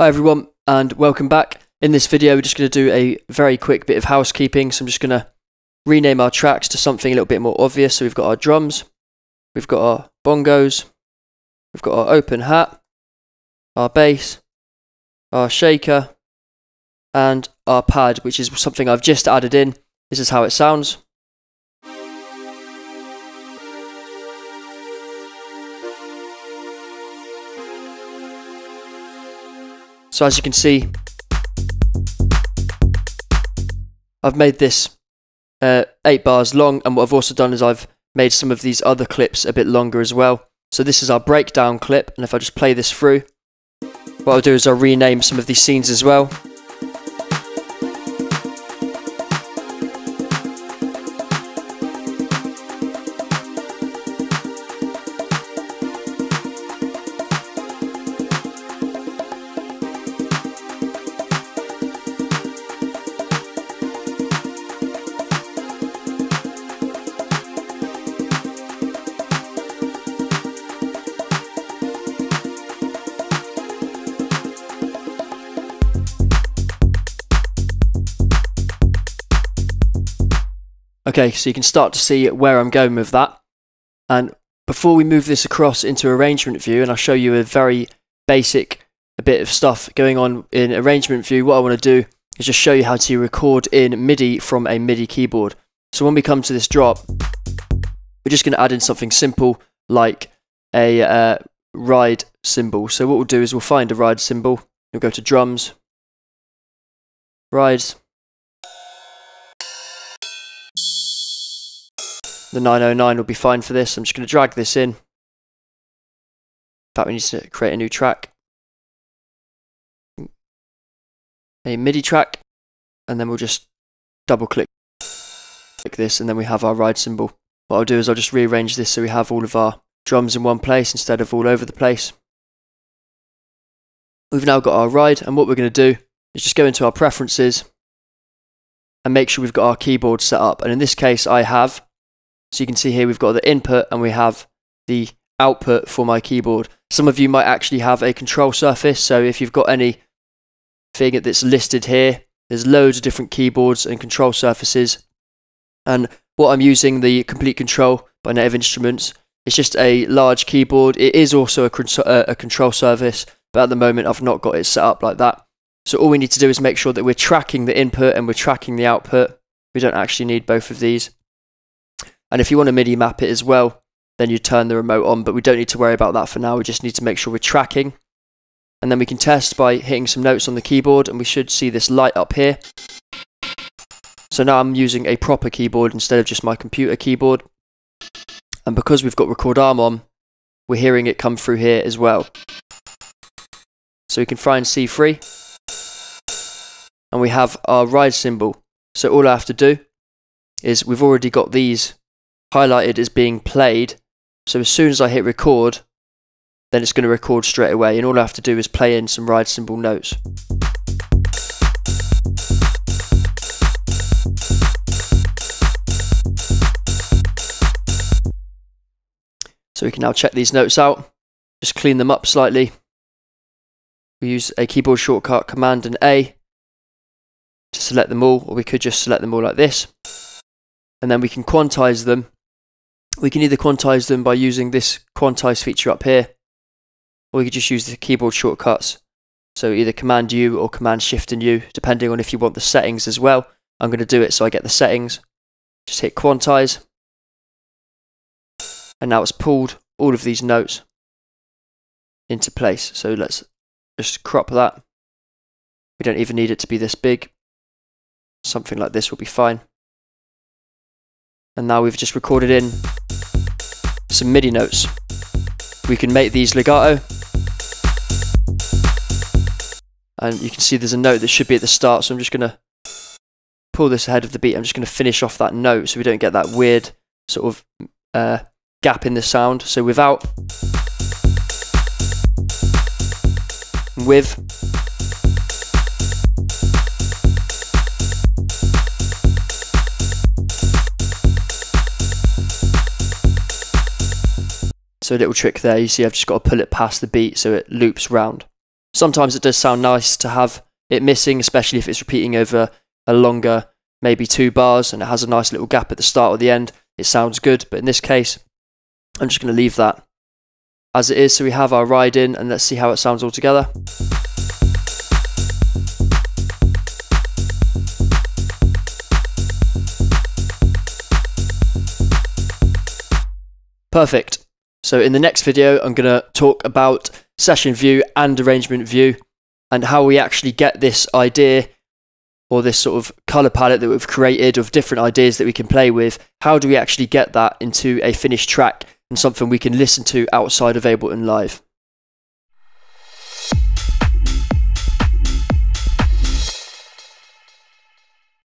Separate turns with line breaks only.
Hi everyone and welcome back. In this video we're just going to do a very quick bit of housekeeping so I'm just going to rename our tracks to something a little bit more obvious. So we've got our drums, we've got our bongos, we've got our open hat, our bass, our shaker and our pad which is something I've just added in. This is how it sounds. So as you can see, I've made this uh, 8 bars long and what I've also done is I've made some of these other clips a bit longer as well. So this is our breakdown clip and if I just play this through, what I'll do is I'll rename some of these scenes as well. Okay, so you can start to see where I'm going with that. And before we move this across into arrangement view, and I'll show you a very basic a bit of stuff going on in arrangement view, what I want to do is just show you how to record in MIDI from a MIDI keyboard. So when we come to this drop, we're just going to add in something simple like a uh, ride cymbal. So what we'll do is we'll find a ride cymbal, we'll go to drums, rides, The 909 will be fine for this. I'm just going to drag this in. In fact, we need to create a new track. A MIDI track. And then we'll just double click like this and then we have our ride cymbal. What I'll do is I'll just rearrange this so we have all of our drums in one place instead of all over the place. We've now got our ride and what we're going to do is just go into our preferences and make sure we've got our keyboard set up. And in this case I have so you can see here we've got the input and we have the output for my keyboard. Some of you might actually have a control surface, so if you've got any thing that's listed here, there's loads of different keyboards and control surfaces. And what I'm using, the Komplete Kontrol by Native Instruments, it's just a large keyboard. It is also a, uh, a control surface, but at the moment I've not got it set up like that. So all we need to do is make sure that we're tracking the input and we're tracking the output. We don't actually need both of these. And if you want to MIDI map it as well, then you turn the remote on, but we don't need to worry about that for now. We just need to make sure we're tracking. And then we can test by hitting some notes on the keyboard and we should see this light up here. So now I'm using a proper keyboard instead of just my computer keyboard. And because we've got record arm on, we're hearing it come through here as well. So we can find C3. And we have our ride cymbal. So all I have to do is we've already got these highlighted as being played. So as soon as I hit record, then it's going to record straight away. And all I have to do is play in some ride cymbal notes. So we can now check these notes out, just clean them up slightly. We use a keyboard shortcut Command and A to select them all, or we could just select them all like this. And then we can quantize them we can either quantize them by using this quantize feature up here, or we could just use the keyboard shortcuts. So either Command U or Command Shift and U, depending on if you want the settings as well. I'm going to do it so I get the settings. Just hit quantize. And now it's pulled all of these notes into place. So let's just crop that. We don't even need it to be this big. Something like this will be fine. And now we've just recorded in some MIDI notes. We can make these legato. And you can see there's a note that should be at the start, so I'm just going to pull this ahead of the beat. I'm just going to finish off that note so we don't get that weird sort of uh, gap in the sound. So without, with, So a little trick there, you see I've just got to pull it past the beat so it loops round. Sometimes it does sound nice to have it missing, especially if it's repeating over a longer, maybe two bars, and it has a nice little gap at the start or the end. It sounds good, but in this case, I'm just going to leave that as it is. So we have our ride in, and let's see how it sounds all together. Perfect. So in the next video, I'm going to talk about session view and arrangement view and how we actually get this idea or this sort of color palette that we've created of different ideas that we can play with. How do we actually get that into a finished track and something we can listen to outside of Ableton Live?